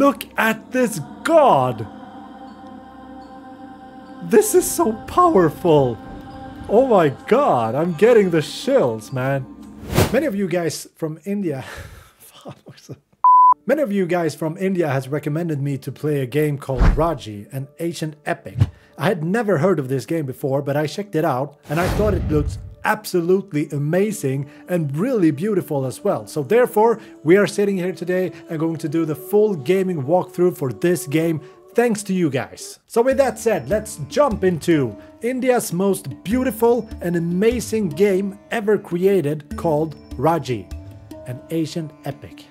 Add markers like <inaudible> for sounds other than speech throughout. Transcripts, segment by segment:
Look at this god! This is so powerful! Oh my god, I'm getting the chills, man. Many of you guys from India... <laughs> Many of you guys from India has recommended me to play a game called Raji, an ancient epic. I had never heard of this game before, but I checked it out and I thought it looked absolutely amazing and really beautiful as well. So therefore, we are sitting here today and going to do the full gaming walkthrough for this game thanks to you guys. So with that said, let's jump into India's most beautiful and amazing game ever created called Raji, an ancient epic.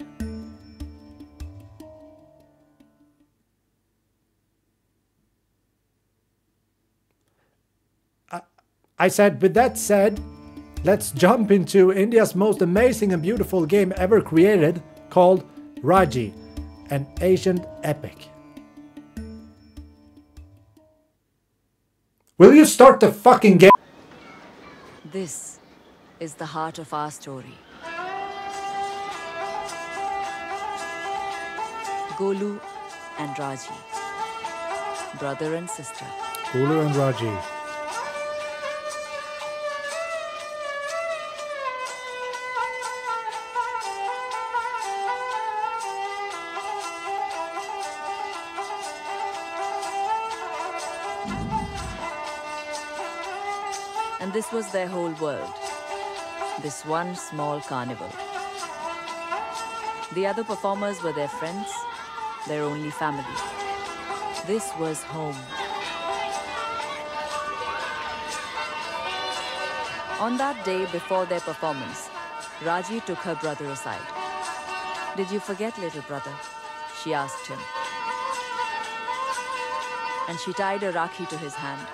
I said, with that said, let's jump into India's most amazing and beautiful game ever created called Raji, an ancient epic. Will you start the fucking game? This is the heart of our story. Golu and Raji, brother and sister. Golu and Raji. Was their whole world. This one small carnival. The other performers were their friends, their only family. This was home. On that day before their performance, Raji took her brother aside. Did you forget, little brother? She asked him. And she tied a rakhi to his hand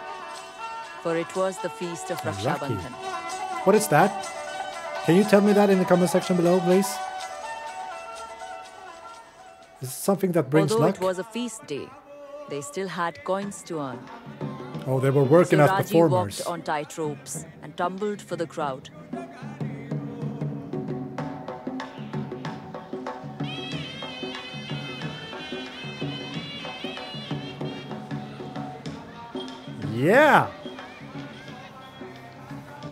for it was the feast of Raksha Bandhan. What is that? Can you tell me that in the comment section below, please? Is it something that brings Although luck? it was a feast day, they still had coins to earn. Oh, they were working so as Raji performers. walked on tight ropes and tumbled for the crowd. Yeah!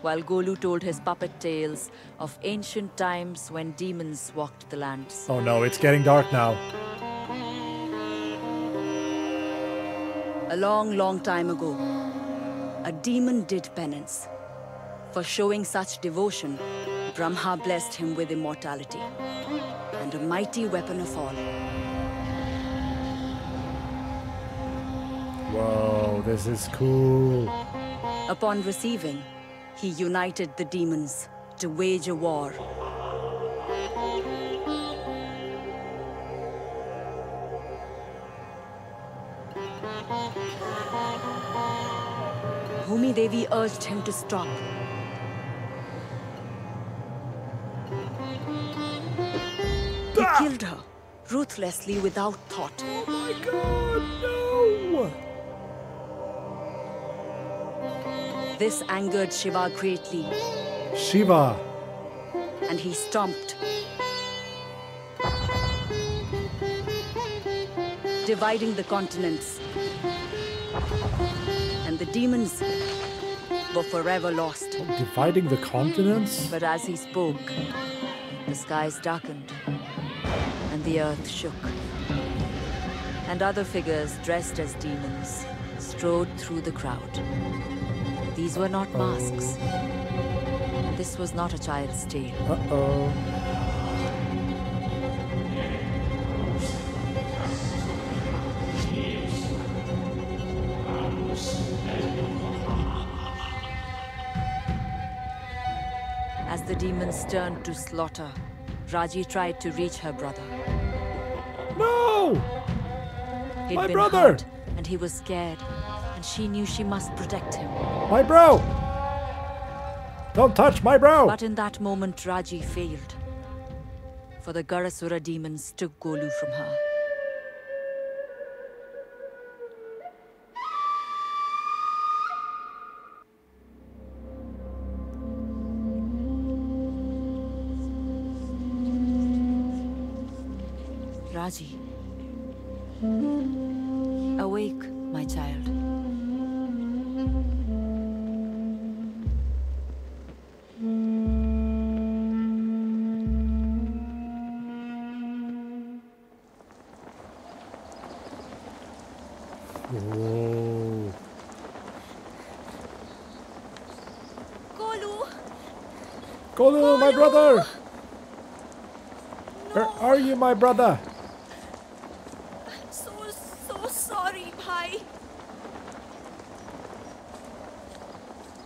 While Golu told his puppet tales of ancient times when demons walked the lands. Oh no, it's getting dark now. A long, long time ago, a demon did penance. For showing such devotion, Brahma blessed him with immortality and a mighty weapon of all. Whoa, this is cool. Upon receiving, he united the demons to wage a war. Bhumi Devi urged him to stop. He ah! killed her, ruthlessly without thought. Oh my god, no! This angered Shiva greatly. Shiva. And he stomped. Dividing the continents. And the demons were forever lost. Dividing the continents? But as he spoke, the skies darkened. And the earth shook. And other figures dressed as demons strode through the crowd. These were not masks. This was not a child's tale. Uh-oh. As the demons turned to slaughter, Raji tried to reach her brother. No! He'd My brother! hurt, and he was scared, and she knew she must protect him. My bro! Don't touch my bro! But in that moment, Raji failed. For the Garasura demons took Golu from her. Raji, Golu, my brother! Where are you, my brother? So, so sorry, bhai.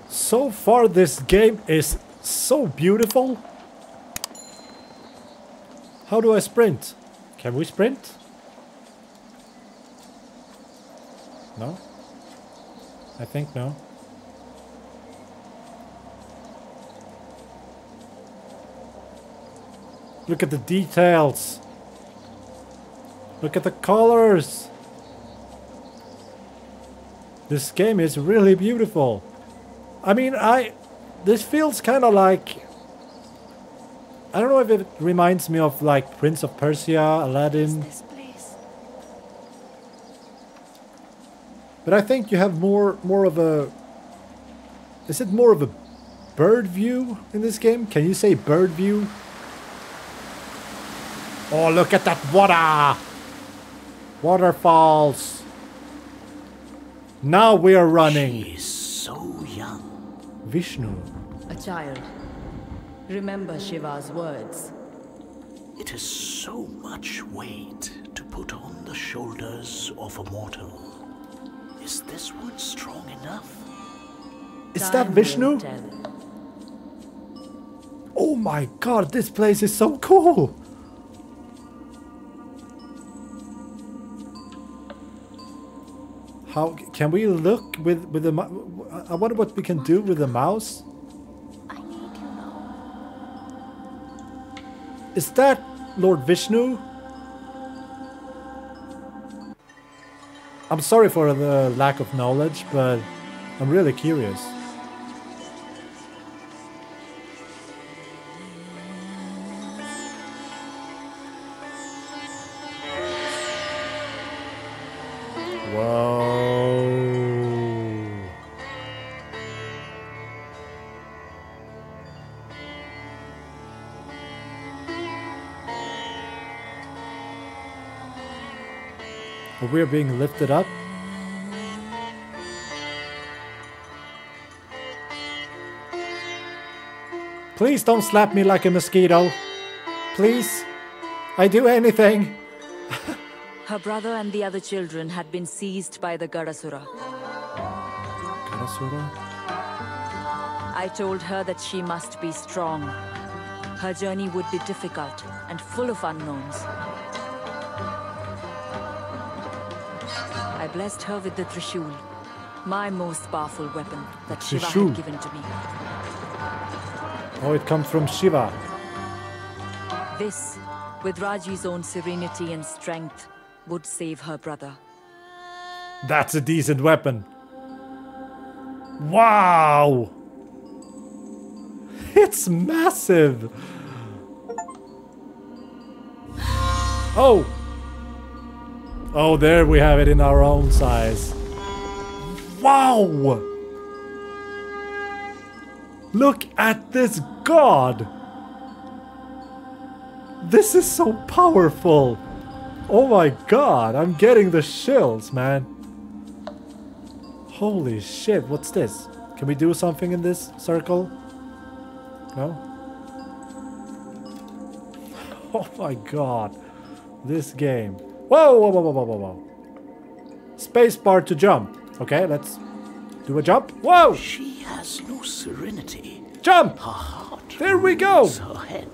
So far, this game is so beautiful. How do I sprint? Can we sprint? No? I think no. Look at the details. Look at the colors. This game is really beautiful. I mean, I... This feels kind of like... I don't know if it reminds me of like Prince of Persia, Aladdin. But I think you have more more of a... Is it more of a bird view in this game? Can you say bird view? Oh, look at that water! Waterfalls! Now we are running. She is so young. Vishnu. A child. Remember Shiva's words. It is so much weight to put on the shoulders of a mortal. Is this one strong enough? Is Time that Vishnu? Oh my god, this place is so cool! How can we look with with the? I wonder what we can do with the mouse. I need you now. Is that Lord Vishnu? I'm sorry for the lack of knowledge, but I'm really curious. Being lifted up. Please don't slap me like a mosquito. Please. I do anything. <laughs> Her brother and the other children had been seized by the Garasura. Karasura? I told her that she must be strong. Her journey would be difficult and full of unknowns. I blessed her with the Trishul, my most powerful weapon that Shiva Trishul. had given to me. Oh, it comes from Shiva. This, with Raji's own serenity and strength, would save her brother. That's a decent weapon. Wow! It's massive! Oh! Oh, there we have it in our own size. Wow! Look at this god! This is so powerful! Oh my god, I'm getting the chills, man. Holy shit, what's this? Can we do something in this circle? No? <laughs> Oh my god. This game. Whoa, whoa, whoa, whoa, whoa, whoa, whoa. Spacebar to jump. Okay, let's do a jump. Whoa! She has no serenity. Jump! Her heart There we go! Her head.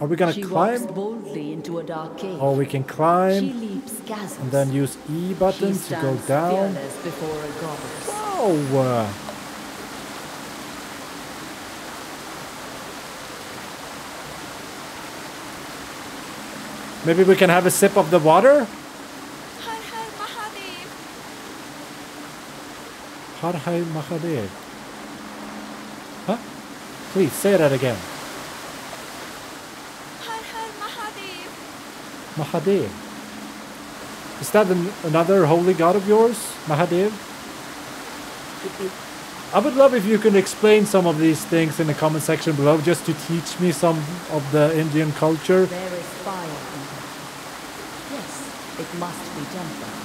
Are we gonna She climb? walks boldly into a dark cave. Oh, we can climb. she leaps chasms. and then use E button she to go down. fearless before a goddess. Oh! Maybe we can have a sip of the water? Har Har Mahadev! Har Har Mahadev. Huh? Please say that again. Har Har Mahadev! Mahadev. Is that an, another holy god of yours, Mahadev? I would love if you can explain some of these things in the comment section below, just to teach me some of the Indian culture. There is fire in her. Yes, it must be tempered.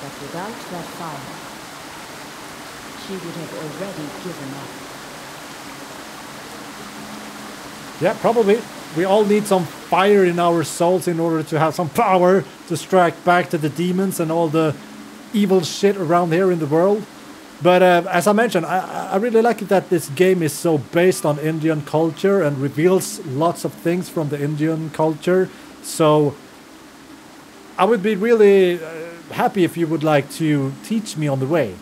But without that fire, she would have already given up. Yeah, probably. We all need some fire in our souls in order to have some power to strike back to the demons and all the evil shit around here in the world. But uh, as I mentioned, I, I really like it that this game is so based on Indian culture and reveals lots of things from the Indian culture. So I would be really uh, happy if you would like to teach me on the way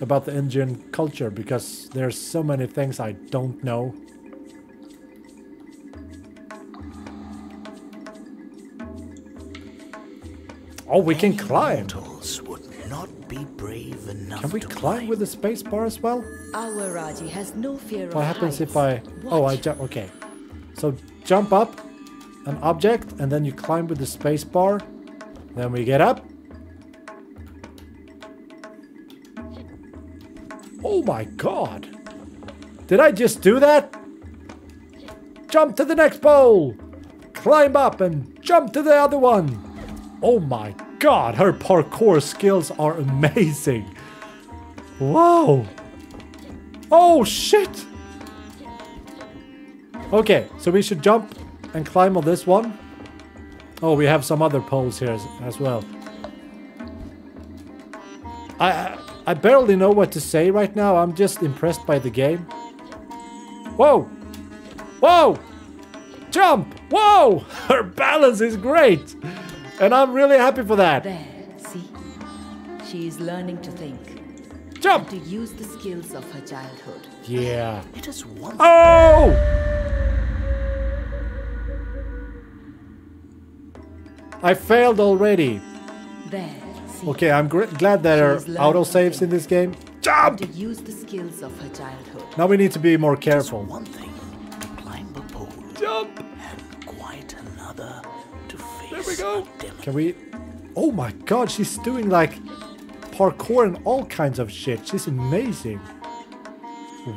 about the Indian culture because there's so many things I don't know. Oh, we can Many climb. mortals would not be brave enough Can we to climb with the space bar as well? Our Raji has no fear of What happens if heights. I... Oh, I jump... Okay. So jump up an object and then you climb with the space bar. Then we get up. Oh my god. Did I just do that? Jump to the next pole. Climb up and jump to the other one. Oh my god, her parkour skills are amazing. Wow. Oh shit! Okay, so we should jump and climb on this one. Oh, we have some other poles here as, as well. I, I I barely know what to say right now. I'm just impressed by the game. Whoa! Whoa! Jump! Whoa! <laughs> Her balance is great! And I'm really happy for that. There, see? She is learning to think, Jump! to use the skills of her childhood. Yeah. It is one Oh! I failed already. There. Okay, I'm glad there are auto saves in this game. Jump! To use the skills of her childhood. Now we need to be more careful. one thing to climb a pole, Jump! and quite another to face There we go. Can we? Oh my god, she's doing like parkour and all kinds of shit. She's amazing.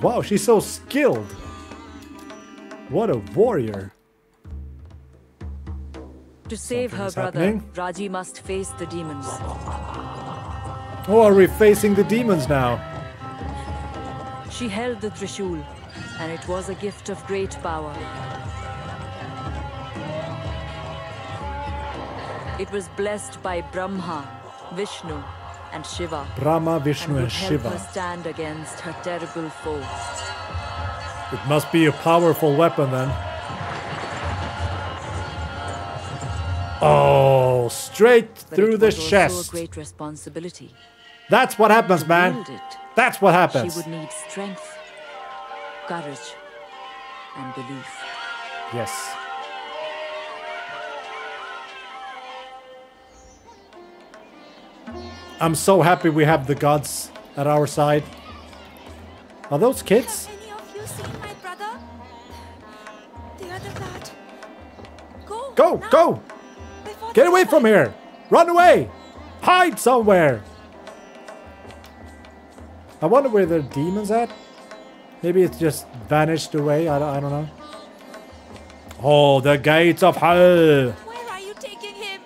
Wow, she's so skilled. What a warrior. To save her brother, happening. Raji must face the demons. Oh, are we facing the demons now? She held the Trishul, and it was a gift of great power. It was blessed by Brahma, Vishnu, and Shiva, Brahma, and Vishnu, would and help her Shiva. stand against her terrible foe. It must be a powerful weapon then. Oh, straight But through it the was also chest. a great responsibility. That's what happens, To man. it, That's what she happens. would need strength, courage, and belief. Yes. I'm so happy we have the gods at our side. Are those kids? Have any of you seen my brother? The other lad. Go. Go, now, go! Before Get away from here! Run away! Hide somewhere! I wonder where the demon's at. Maybe it's just vanished away. I don't, I don't know. Oh, the gates of hell! Where are you taking him?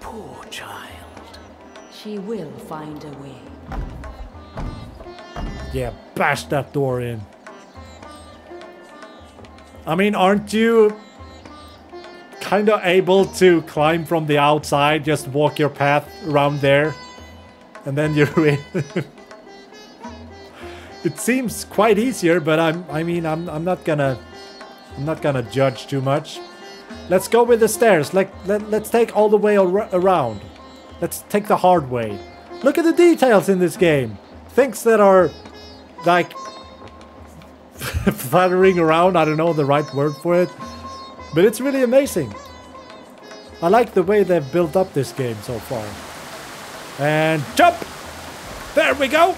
Poor child. She will find a way. Yeah, bash that door in. I mean, aren't you kind of able to climb from the outside? Just walk your path around there, and then you're <laughs> in. it seems quite easier, but I'm. I mean, I'm. I'm not gonna. I'm not gonna judge too much. Let's go with the stairs. Like, let, let's take all the way ar- around. Let's take the hard way. Look at the details in this game. Things that are like <laughs> fluttering around. I don't know the right word for it, but it's really amazing. I like the way they've built up this game so far. And jump! There we go!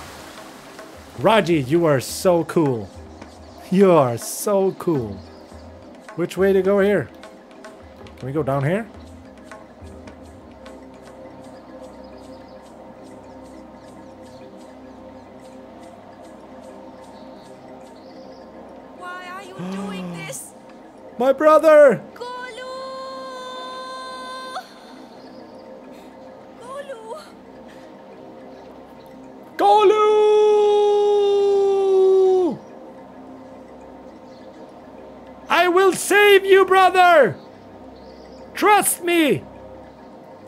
Raji, you are so cool. You are so cool. Which way to go here? Can we go down here? My brother! Golu! Golu! Golu! I will save you, brother! Trust me!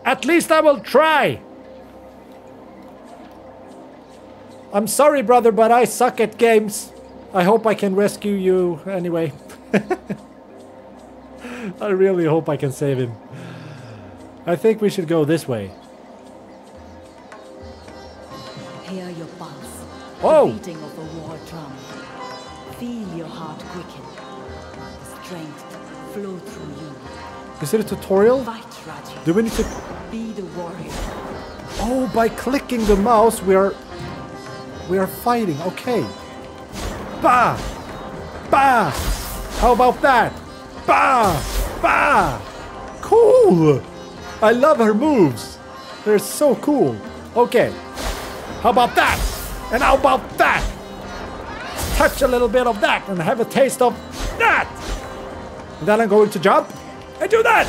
At least I will try. I'm sorry, brother, but I suck at games. I hope I can rescue you anyway. <laughs> I really hope I can save him. I think we should go this way. Hear your pulse. Oh! The beating of a war drum. Feel your heart quicken. The strength flow through you. Is it a tutorial? Fight, Do we need to... Be the warrior. Oh, by clicking the mouse, we are... We are fighting. Okay. Bah! Bah! How about that? Bah! Bah! Cool! I love her moves. They're so cool. Okay. How about that? And how about that? Touch a little bit of that and have a taste of that. And then I'm going to jump and do that.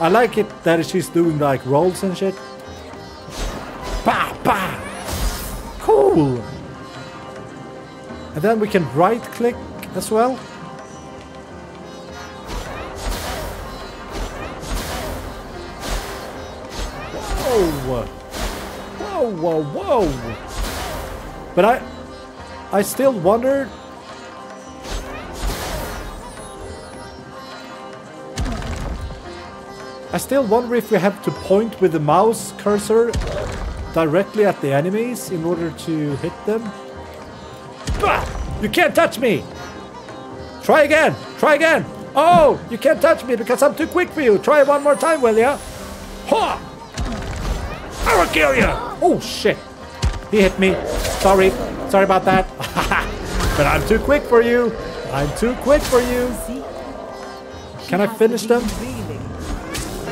I like it that she's doing like rolls and shit. Bah, bah. Cool. And then we can right click as well. Whoa, whoa. But I I still wonder... I still wonder if we have to point with the mouse cursor directly at the enemies in order to hit them. Bah! You can't touch me! Try again! Try again! Oh! You can't touch me because I'm too quick for you! Try one more time, will ya? Ha! I will kill you! Oh shit! He hit me. Sorry. Sorry about that. <laughs> but I'm too quick for you. I'm too quick for you. See? Can I finish them? demon reeling.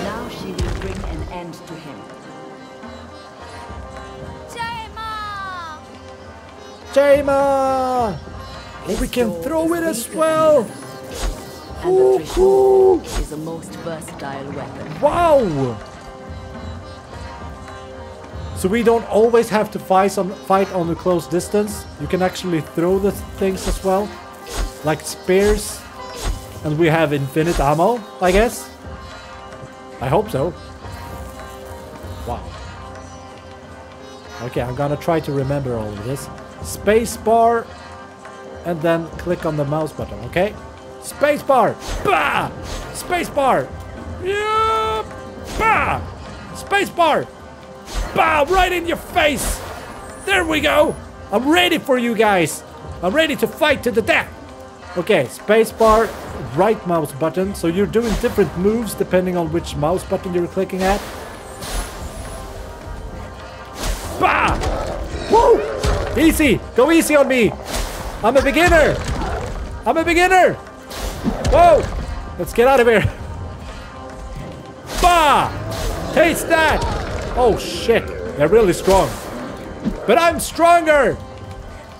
Now she will bring an end to him. Jaima! Jaima! Oh, we can throw it as well. than And Oh, the cool. Is a most versatile weapon. Wow! So we don't always have to fight on fight on a close distance. You can actually throw the things as well, like spears, and we have infinite ammo. I guess. I hope so. Wow. Okay, I'm gonna try to remember all of this. Space bar, and then click on the mouse button. Okay. Space bar. Bah! Space bar. Yeah. Bah! Space Bah! Right in your face. There we go. I'm ready for you guys. I'm ready to fight to the death. Okay, space bar, right mouse button. So you're doing different moves depending on which mouse button you're clicking at. Bah! Woo! Easy! Go easy on me! I'm a beginner! I'm a beginner! Whoa! Let's get out of here! Bah! Taste that! Oh shit, they're really strong. But I'm stronger!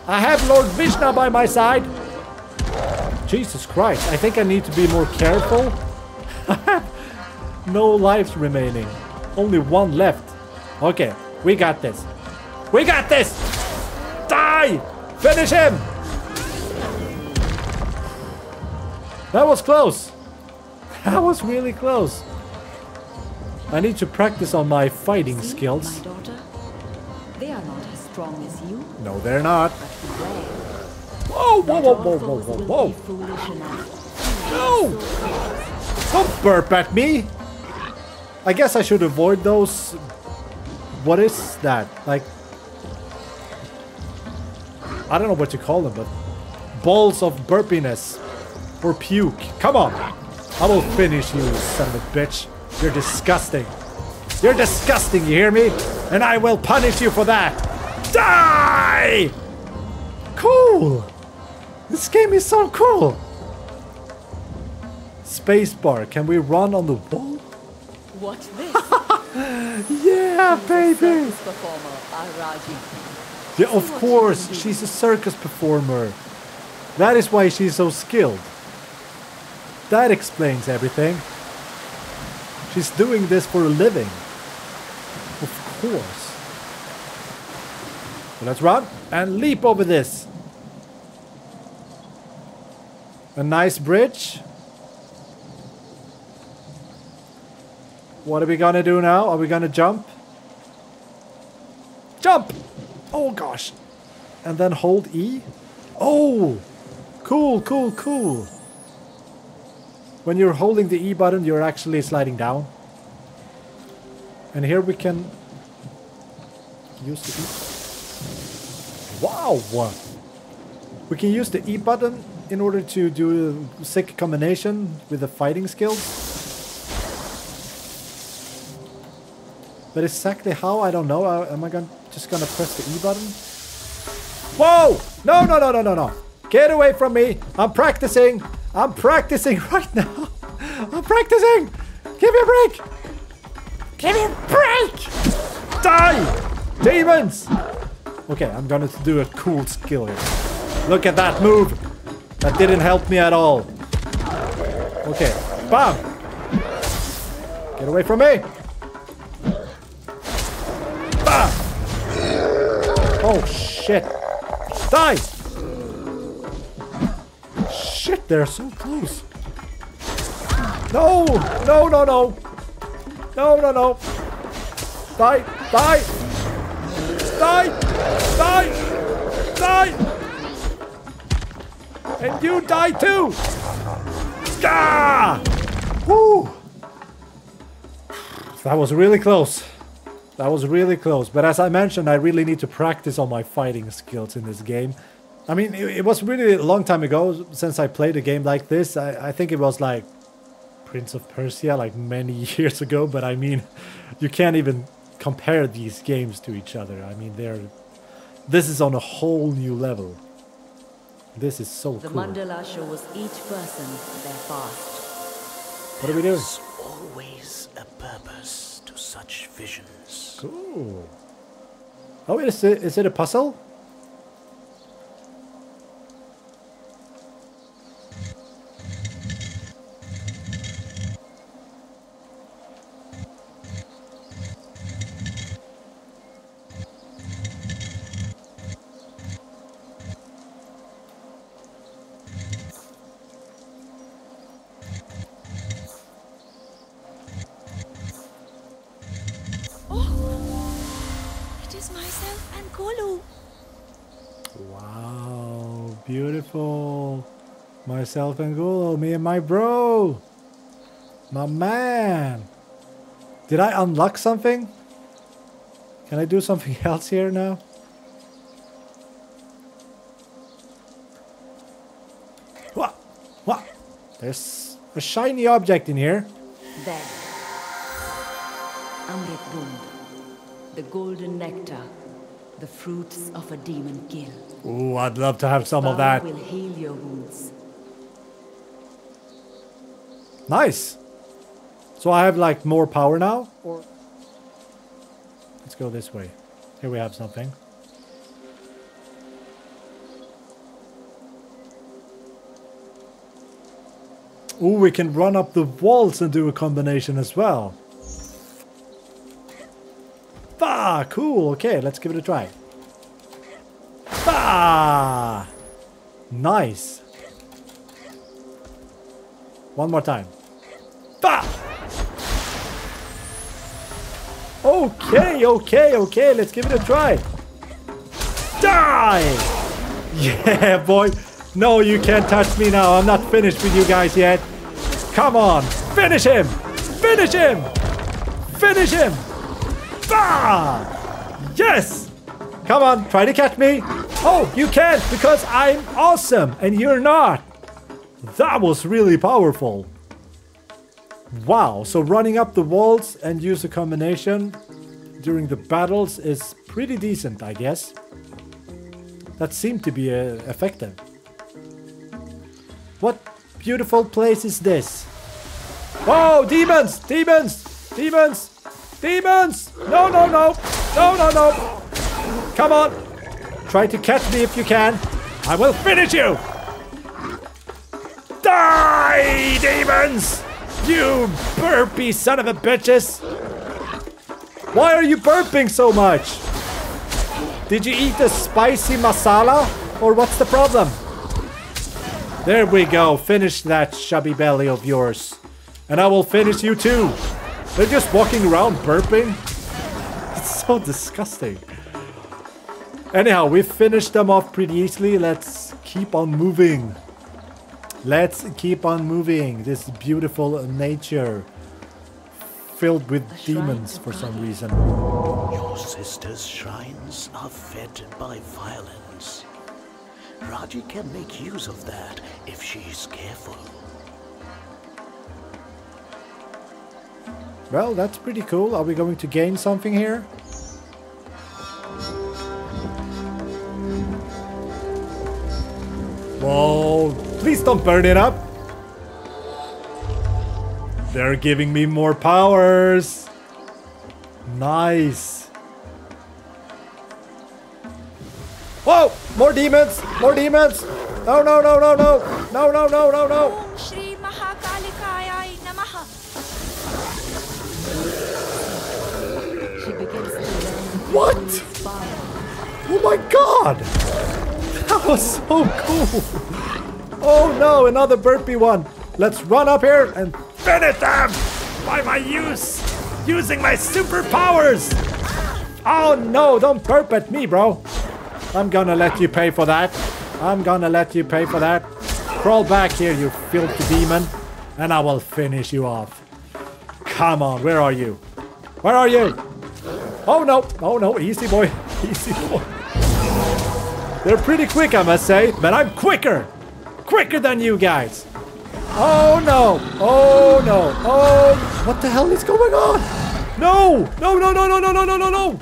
I have Lord Vishnu by my side. Jesus Christ, I think I need to be more careful. <laughs> no lives remaining. Only one left. Okay, we got this. We got this! Die! Finish him! That was close. <laughs> That was really close. I need to practice on my fighting See, skills. My they are not as strong as you, No, they're not. Whoa, whoa, whoa, whoa, whoa, whoa, whoa. be foolish enough. No! Don't burp at me! I guess I should avoid those... What is that? Like... I don't know what you call them, but... Balls of burpiness. Or puke. Come on! I will finish you, son of a bitch. You're disgusting. You're disgusting, you hear me? And I will punish you for that! Die! Cool! This game is so cool! Spacebar, can we run on the wall? Watch this. <laughs> Yeah, baby! Circus performer, Araji. Yeah, of course, she's a circus performer. That is why she's so skilled. that explains everything. She's doing this for a living. Of course. So let's run and leap over this. A nice bridge. What are we gonna do now? Are we gonna jump? Jump! Oh gosh. And then hold E? Oh! Cool, cool, cool. When you're holding the E button, you're actually sliding down. And here we can use the E. Wow! We can use the E button in order to do a sick combination with the fighting skills. But exactly how, I don't know. Am I gonna, just gonna press the E button? Whoa! No, no, no, no, no, no. Get away from me. I'm practicing. I'm practicing right now. I'm practicing. Give me a break. Give me a break. Die. Demons. Okay, I'm gonna do a cool skill here. Look at that move. That didn't help me at all. Okay, bam. Get away from me. Bam. Oh, shit. Die. Shit, they're so close. No, no, no, no. No, no, no. Die, die. Die, die, die. And you die too. Ah! Woo! That was really close. That was really close. But as I mentioned, I really need to practice on my fighting skills in this game. I mean, it, it was really a long time ago since I played a game like this. I, I think it was like Prince of Persia, like many <laughs> years ago. But I mean, you can't even compare these games to each other. I mean, they're this is on a whole new level. This is so The cool. mandala shows each person their past. What are we doing? There's always a purpose to such visions. Cool. Oh, is it, is it a puzzle? Myself and Gulo, oh, me and my bro. My man. Did I unlock something? Can I do something <laughs> else here now? What? What? There's a shiny object in here. There. Amrit Bund. The golden nectar. The fruits of a demon gill. Ooh, I'd love to have some of that. will heal your wounds. Nice. So I have like more power now? Or let's go this way. Here we have something. Ooh, we can run up the walls and do a combination as well. Ah, cool. Okay, let's give it a try. Ah, nice. One more time. Bah! Okay, okay, okay. Let's give it a try. Die! <laughs> Yeah, boy. No, you can't touch me now. I'm not finished with you guys yet. Come on. Finish him! Finish him! Finish him! Bah! Yes! Come on, try to catch me. Oh, you can't because I'm awesome and you're not. That was really powerful. Wow, so running up the walls and use a combination during the battles is pretty decent, I guess. That seemed to be uh, effective. What beautiful place is this? Whoa, demons! Demons! Demons! Demons! No, no, no! No, no, no! Come on! Try to catch me if you can. I will finish you! Die! Demons! You burpy son of a bitches! Why are you burping so much? Did you eat the spicy masala? Or what's the problem? There we go. Finish that chubby belly of yours. And I will finish you too. They're just walking around burping. <laughs> It's so disgusting. Anyhow, we finished them off pretty easily. Let's keep on moving. Let's keep on moving. This beautiful nature filled with demons for some reason. Your sister's shrines are fed by violence. Raji can make use of that if she's careful. Well, that's pretty cool. Are we going to gain something here? Whoa, please don't burn it up. They're giving me more powers. Nice. Whoa, more demons, more demons. No, no, no, no, no. No, no, no, no, no. Shri Mahakalikayai Namaha. She begins to learn What? Oh my god! That was so cool! Oh no, another burpee one! Let's run up here and finish them! By my use! Using my superpowers! Oh no, don't burp at me, bro! I'm gonna let you pay for that. I'm gonna let you pay for that. Crawl back here, you filthy demon, and I will finish you off. Come on, where are you? Where are you? Oh no, oh no, easy boy, <laughs> easy boy. They're pretty quick, I must say, but I'm quicker! Quicker than you guys! Oh no! Oh no! Oh! What the hell is going on? No! No, no, no, no, no, no, no, no, no!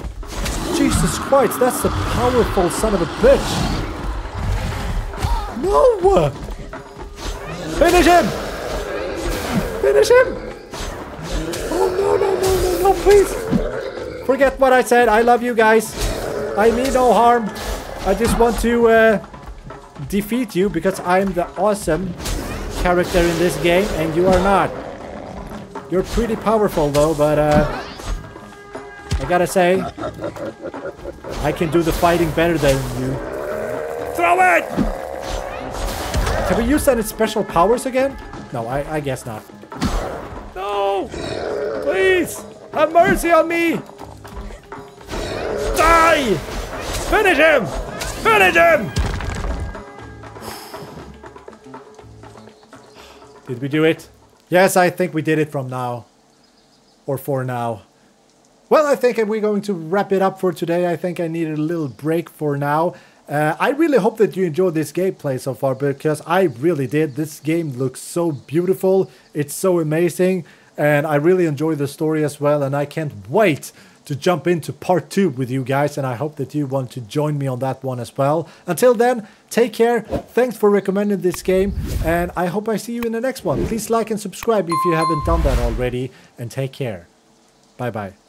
Jesus Christ, that's the powerful son of a bitch! No! Finish him! Finish him! Oh no, no, no, no, no, please! Forget what I said, I love you guys. I mean no harm. I just want to uh, defeat you because I'm the awesome character in this game and you are not. You're pretty powerful though, but uh, I gotta say, I can do the fighting better than you. Throw it! Can we use any special powers again? No, I, I guess not. No! Please! Have mercy on me! Die! Finish him! Finish him! Did we do it? Yes, I think we did it from now. Or for now. Well, I think we're going to wrap it up for today. I think I needed a little break for now. Uh, I really hope that you enjoyed this gameplay so far because I really did. This game looks so beautiful. It's so amazing. And I really enjoy the story as well. And I can't wait to jump into part two with you guys. And I hope that you want to join me on that one as well. Until then, take care. Thanks for recommending this game. And I hope I see you in the next one. Please like and subscribe if you haven't done that already. And take care. Bye bye.